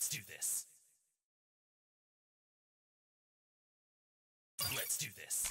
Let's do this. Let's do this.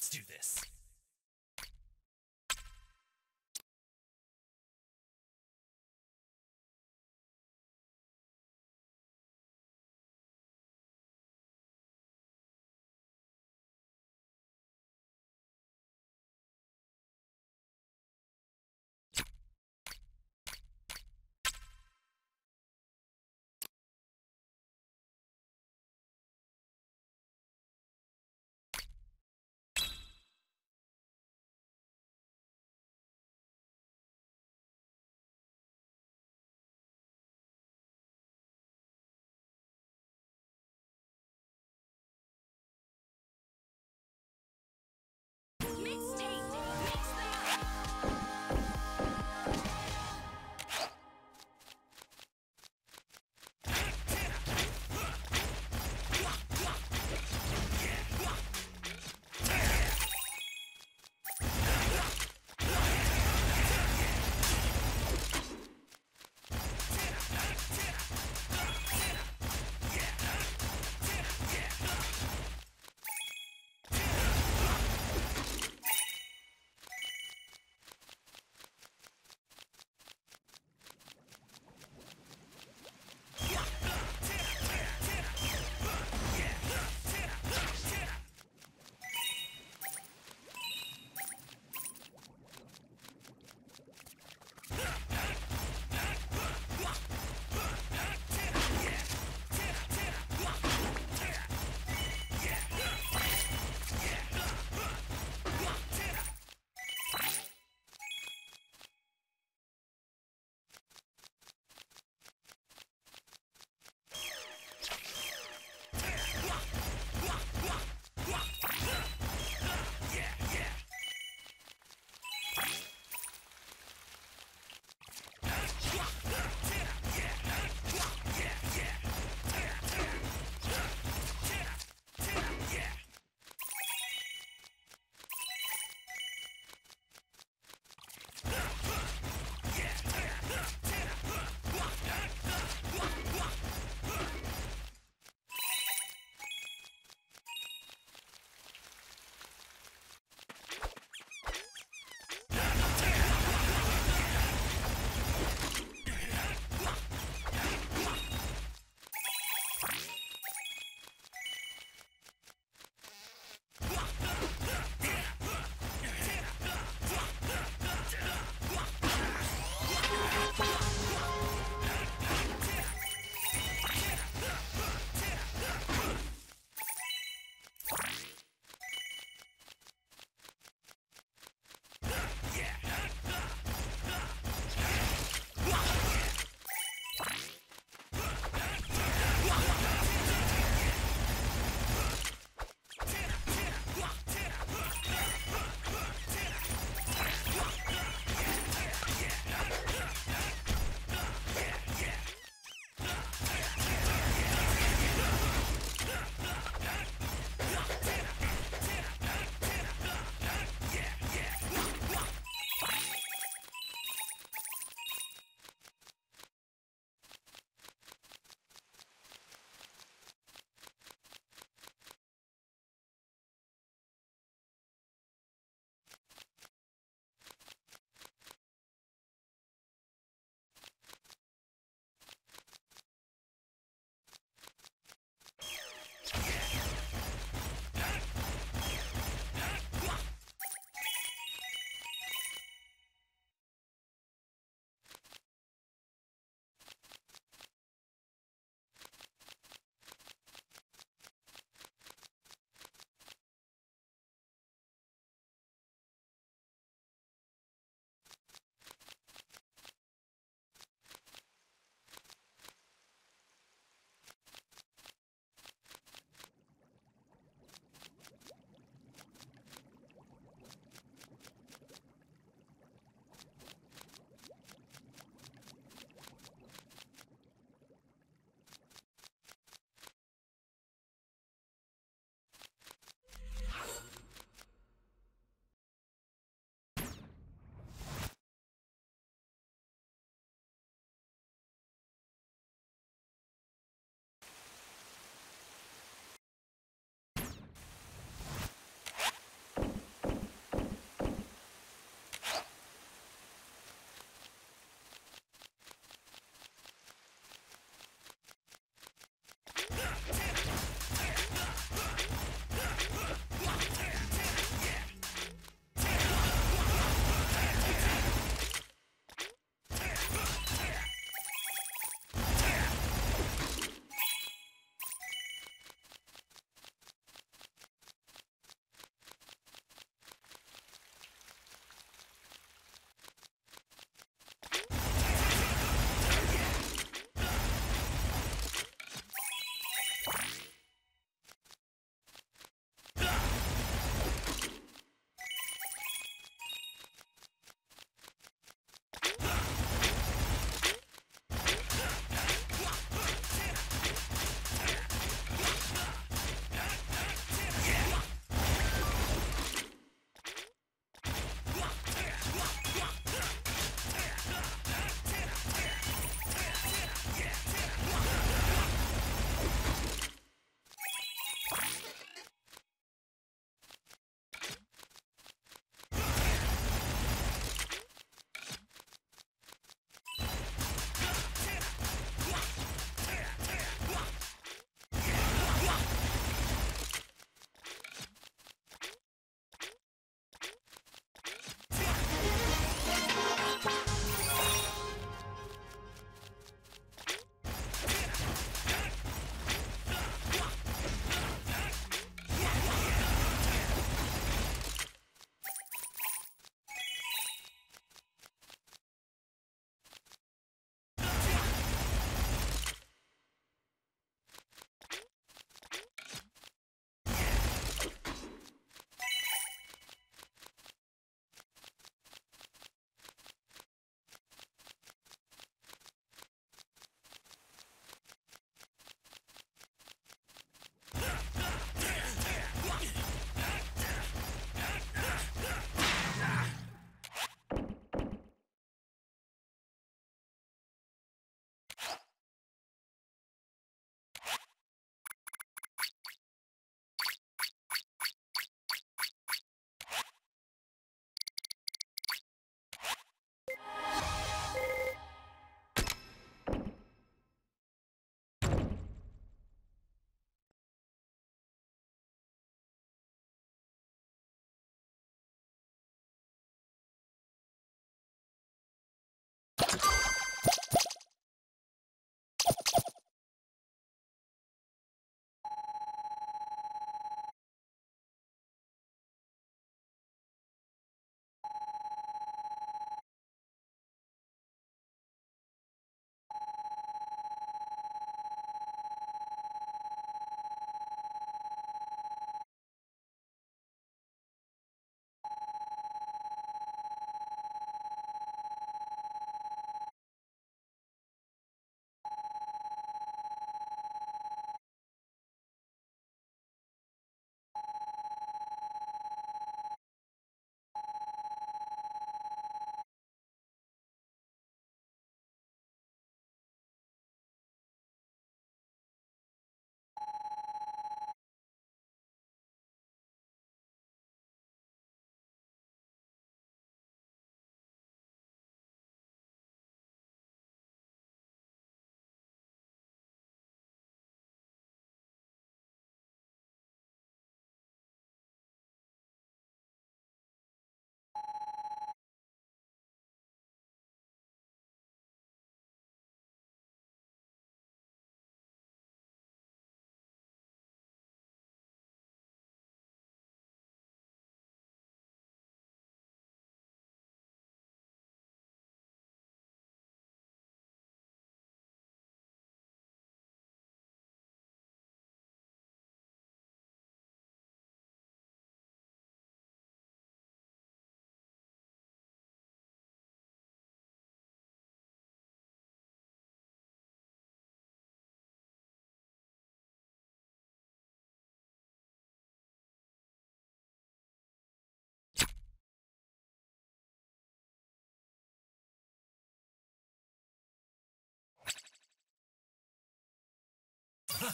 Let's do this. States.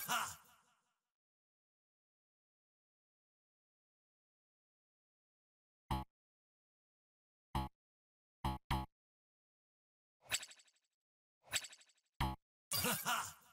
ha! Ha ha!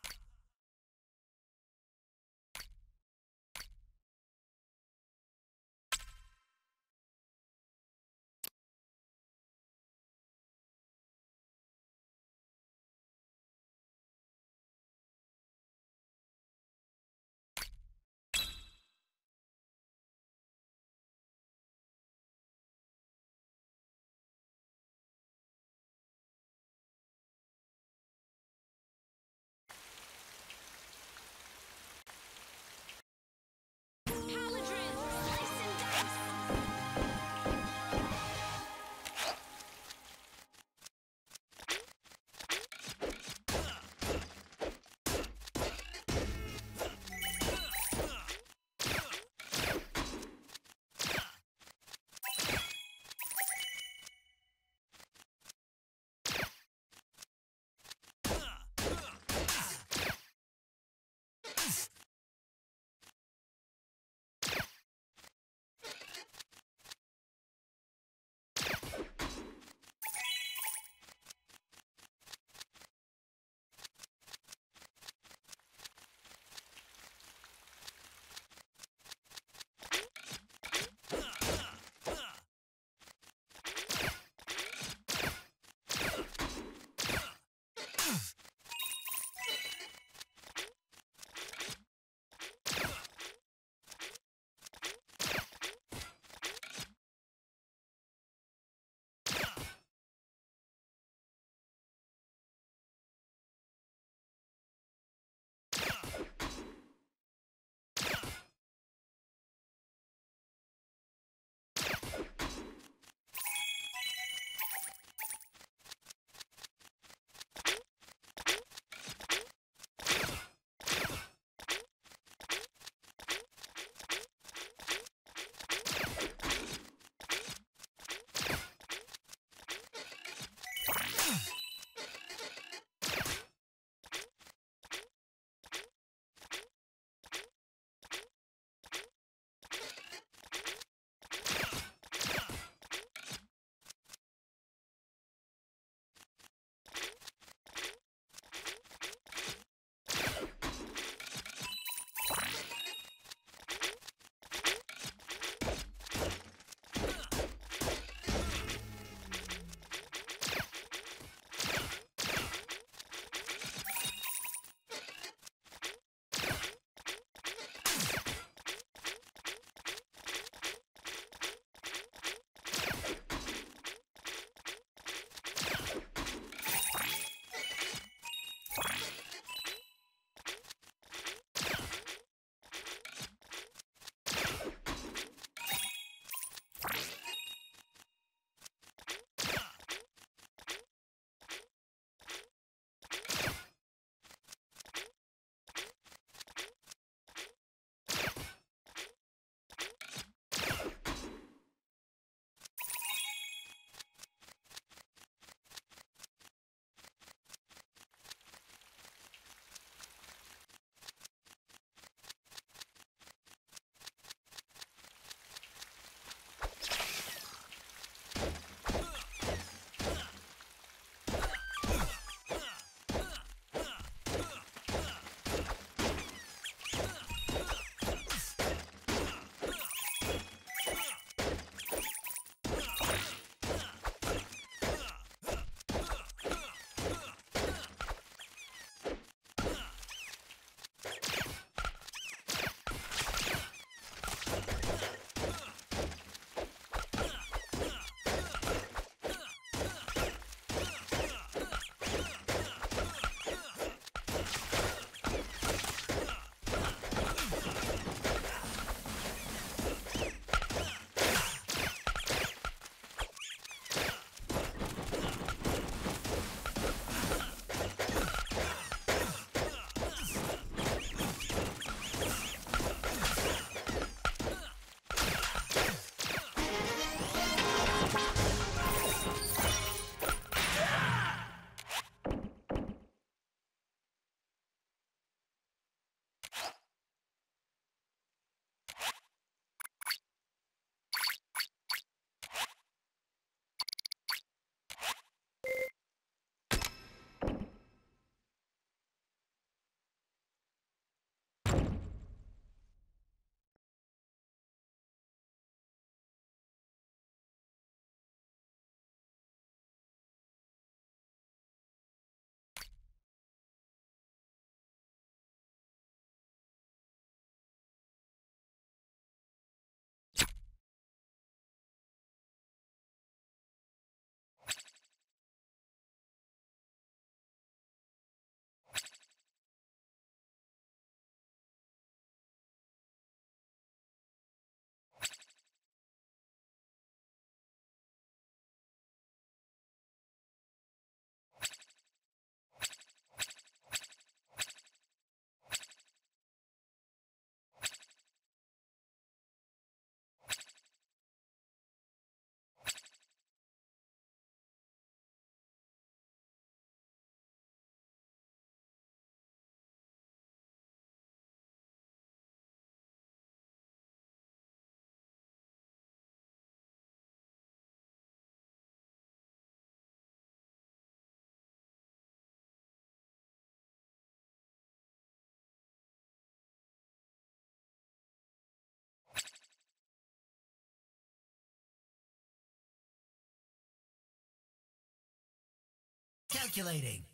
Calculating.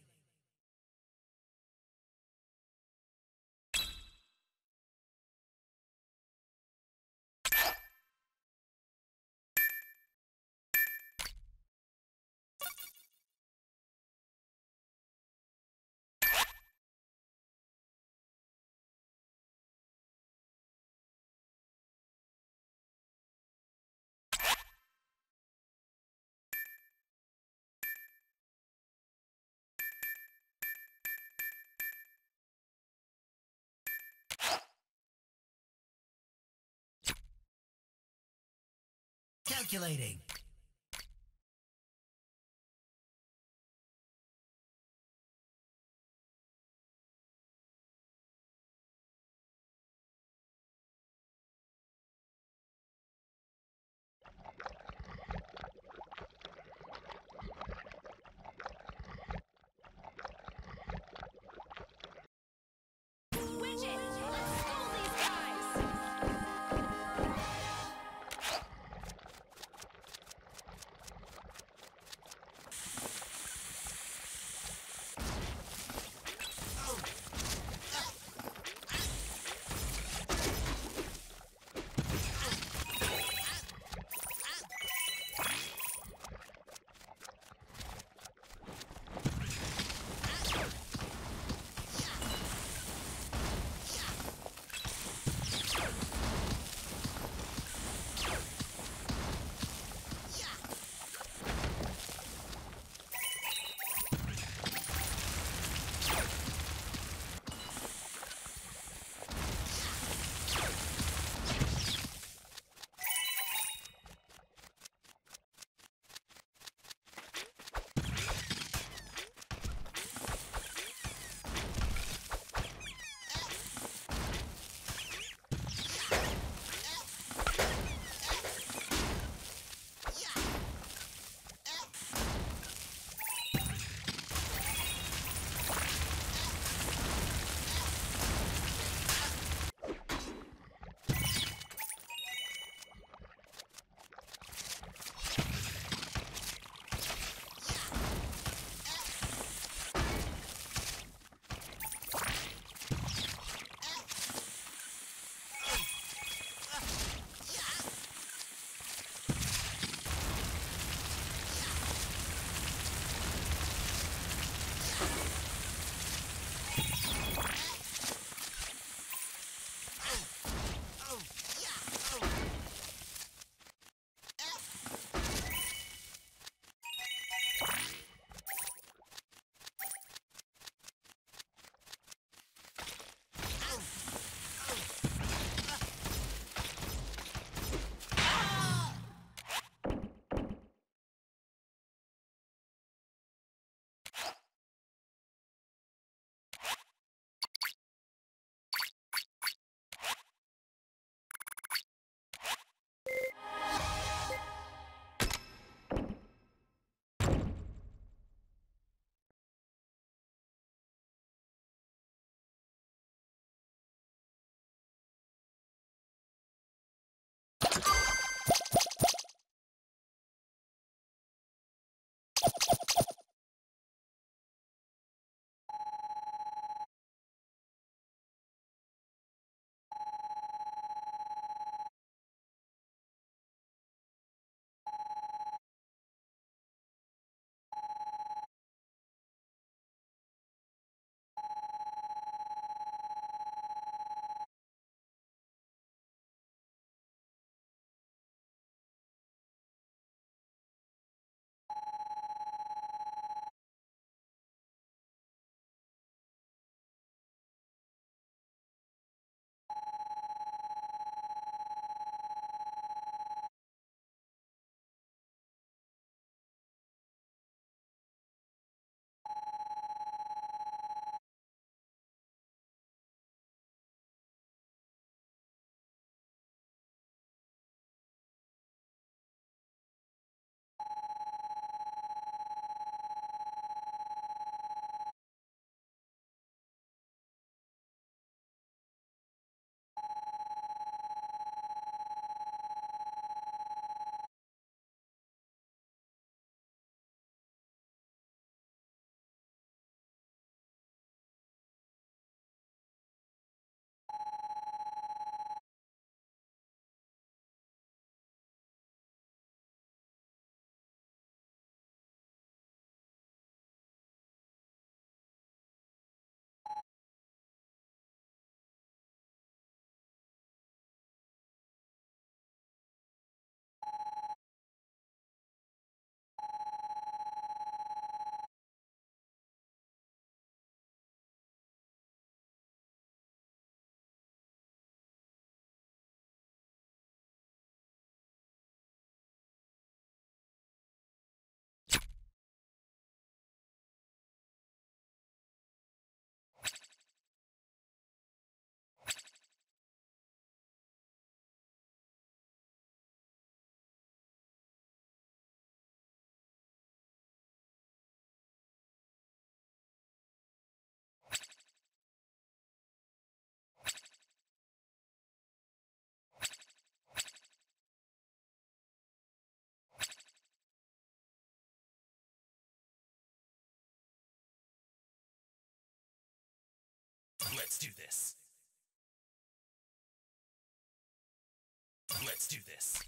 Calculating. Let's do this. Let's do this.